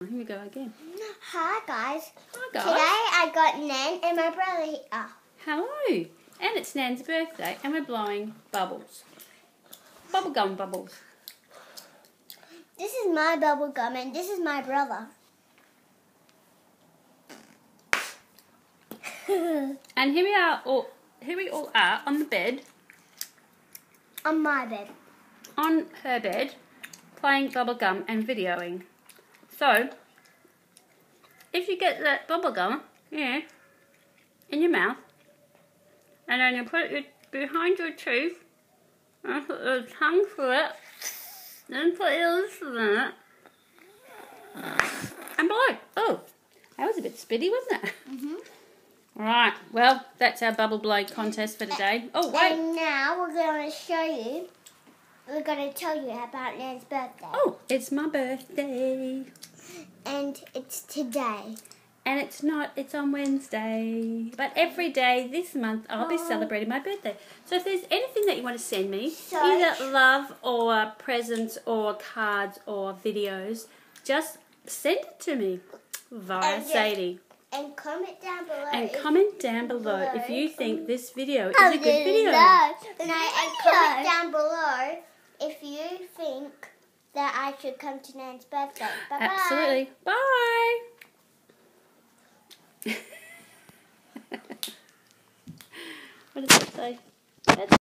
Here we go again. Hi guys. Hi guys. Today I got Nan and my brother here. Hello. And it's Nan's birthday and we're blowing bubbles. Bubblegum bubbles. This is my bubble gum and this is my brother. And here we are all here we all are on the bed, On my bed. on her bed, playing bubblegum and videoing. So if you get that bubblegum, yeah, in your mouth, and then you put it behind your teeth, and put your tongue through it, then put your lips in it, and blow. Oh, that was a bit spitty, wasn't it? Mm-hmm. Right, well, that's our bubble blow contest for today. Oh, wait. And now we're going to show you, we're going to tell you about Nan's birthday. Oh, it's my birthday. And it's today. And it's not, it's on Wednesday. But every day this month I'll be Oh. celebrating my birthday. So if there's anything that you want to send me, So- either love or presents or cards or videos, just send it to me via And Sadie. And comment down below. And if- comment down below if you think this video is Oh, a good video. No, and comment down below if you think that I should come to Nan's birthday. Bye bye. Absolutely. Bye. what does it say?